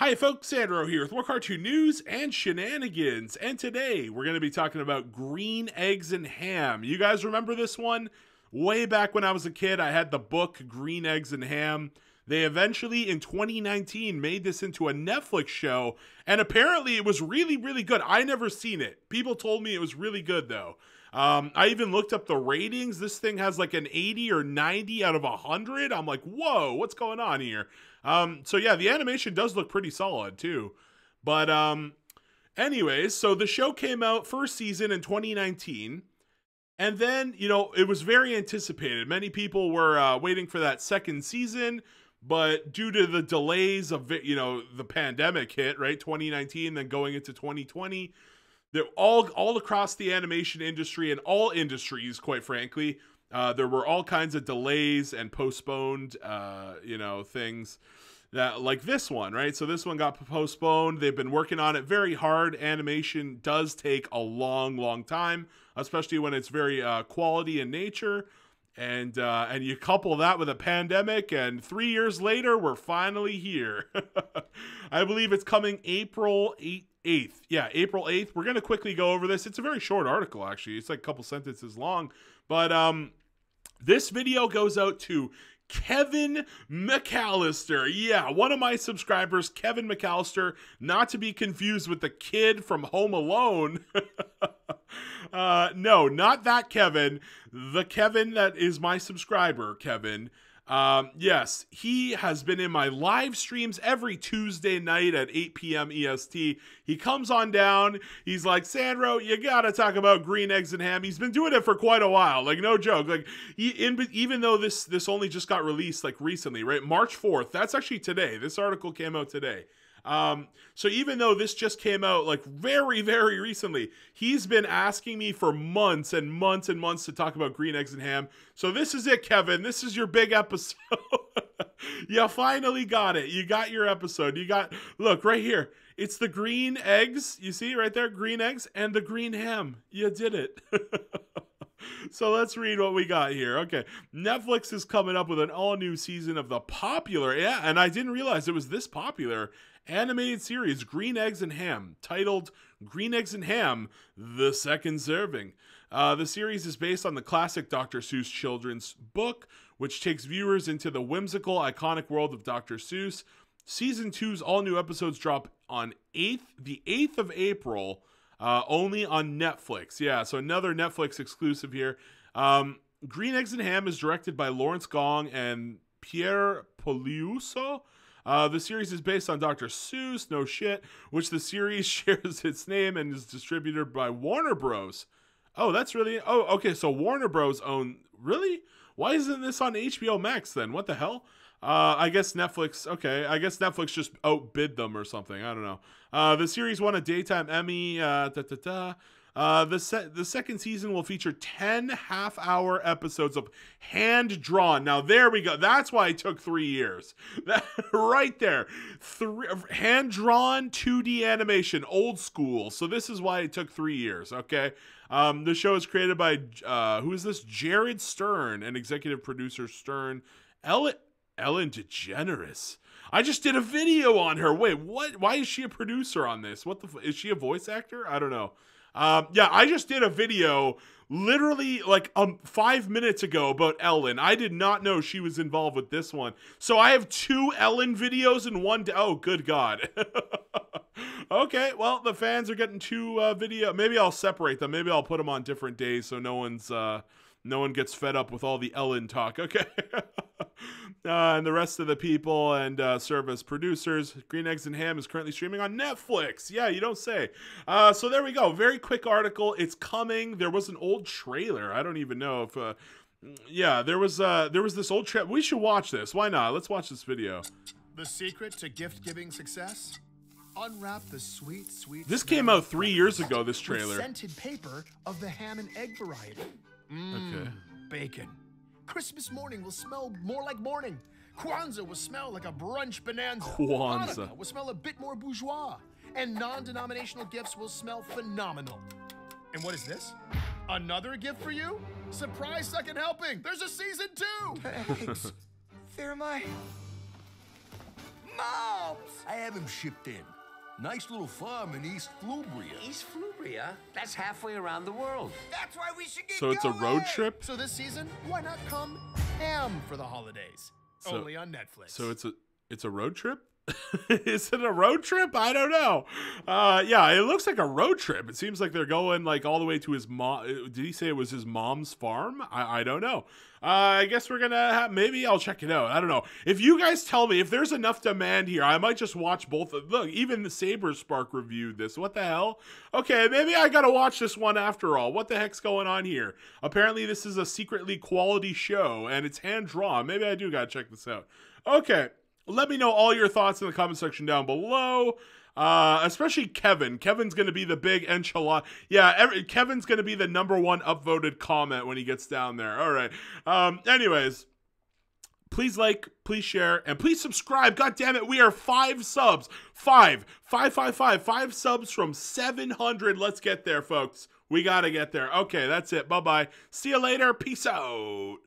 Hi folks, Sandro here with more cartoon news and shenanigans. And today we're going to be talking about green eggs and ham. You guys remember this one? Way back when I was a kid, I had the book Green Eggs and Ham. They eventually in 2019 made this into a Netflix show, and apparently it was really, really good. I never seen it. People told me it was really good though. Um, I even looked up the ratings. This thing has like an 80 or 90 out of 100. I'm like, whoa, what's going on here? Um, so yeah, the animation does look pretty solid too. But um, anyways, so the show came out first season in 2019. And then, you know, it was very anticipated. Many people were uh, waiting for that second season, but due to the delays of, you know, the pandemic hit, right? 2019, then going into 2020, they're all all across the animation industry and all industries, quite frankly, uh, there were all kinds of delays and postponed, uh, you know, things that like this one, right? So this one got postponed. They've been working on it very hard. Animation does take a long, long time, especially when it's very uh, quality in nature. And uh, and you couple that with a pandemic, and three years later, we're finally here. I believe it's coming April 8th. Yeah, April 8th. We're going to quickly go over this. It's a very short article, actually. It's like a couple sentences long. But um, this video goes out to Kevin McAllister. Yeah, one of my subscribers, Kevin McAllister, not to be confused with the kid from Home Alone. uh, no, not that Kevin. The Kevin that is my subscriber, Kevin. Um, yes, he has been in my live streams every Tuesday night at 8 p.m. EST. He comes on down. He's like, Sandro, you gotta talk about green eggs and ham. He's been doing it for quite a while. Like, no joke. Like, he, in, even though this this only just got released like recently, right? March 4th. That's actually today. This article came out today. Um, so even though this just came out like very, very recently, he's been asking me for months and months and months to talk about green eggs and ham. So this is it, Kevin. This is your big episode. you finally got it. You got your episode. You got look right here. It's the green eggs. You see right there, green eggs and the green ham. You did it. so let's read what we got here. Okay. Netflix is coming up with an all new season of the popular, yeah, and I didn't realize it was this popular animated series Green Eggs and Ham, titled Green Eggs and Ham The Second Serving. Uh, the series is based on the classic Dr. Seuss children's book, which takes viewers into the whimsical, iconic world of Dr. Seuss. Season 2's all new episodes drop on 8th, the 8th of April, uh, only on Netflix. Yeah, so another Netflix exclusive here. Um, Green Eggs and Ham is directed by Lawrence Gong and Piero Piluso. Uh, the series is based on Dr. Seuss, no shit, which the series shares its name and is distributed by Warner Bros. Oh, that's really. Oh, okay. So Warner Bros. own. Really? Why isn't this on HBO Max then? What the hell? Uh, I guess Netflix. Okay, I guess Netflix just outbid them or something. I don't know. Uh, the series won a daytime Emmy. Uh, da, da, da. Uh, the se- the second season will feature 10 half hour episodes of hand drawn. Now there we go. That's why it took 3 years. That, right there. Three, hand drawn 2D animation, old school. So this is why it took 3 years, okay? Um, the show is created by uh, who is this? Jared Stern and executive producer Stern. Ellen Ellen DeGeneres. I just did a video on her. Wait, what? Why is she a producer on this? What the? F- is she a voice actor? I don't know. Um, yeah, I just did a video literally like um five minutes ago about Ellen. I did not know she was involved with this one. So I have two Ellen videos in one. day. oh, good God. okay, well the fans are getting two uh, video. Maybe I'll separate them. Maybe I'll put them on different days so no one's uh, no one gets fed up with all the Ellen talk. Okay. uh, and the rest of the people and uh, service producers. Green Eggs and Ham is currently streaming on Netflix. Yeah, you don't say. Uh, so there we go. Very quick article. It's coming. There was an old trailer. I don't even know if. Uh, yeah, there was uh, there was this old trailer. We should watch this. Why not? Let's watch this video. The secret to gift giving success. Unwrap the sweet, sweet. This came out three years ago. This trailer. Scented paper of the ham and egg variety. Mm, okay. Bacon Christmas morning will smell more like morning. Kwanzaa will smell like a brunch bonanza. Kwanzaa. Hanukkah will smell a bit more bourgeois. And non-denominational gifts will smell phenomenal. And what is this? Another gift for you? Surprise second helping! There's a season two! Thanks. there am I. Mops! I have him shipped in. Nice little farm in East Flubria. East Flubria? That's halfway around the world. That's why we should get So it's a road trip. So this season, why not come ham for the holidays? So- Only on Netflix. So it's a it's a road trip. Is it a road trip? I don't know. Uh, yeah, it looks like a road trip. It seems like they're going like all the way to his mom. Did he say it was his mom's farm? I, I don't know. Uh, I guess we're gonna have, maybe I'll check it out. I don't know. If you guys tell me if there's enough demand here, I might just watch both. Of, look, even the Saberspark reviewed this. What the hell? Okay, maybe I gotta watch this one after all. What the heck's going on here? Apparently, this is a secretly quality show and it's hand drawn. Maybe I do gotta check this out. Okay. Let me know all your thoughts in the comment section down below. Uh, especially Kevin. Kevin's going to be the big enchilada. Yeah, every, Kevin's going to be the number one upvoted comment when he gets down there. All right. Um, anyways, please like, please share, and please subscribe. God damn it, we are five subs. Five, five, five, five, five subs from 700. Let's get there, folks. We got to get there. Okay, that's it. Bye bye. See you later. Peace out.